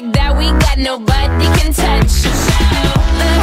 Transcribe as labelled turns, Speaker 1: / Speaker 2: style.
Speaker 1: magic that we got, nobody can touch. So,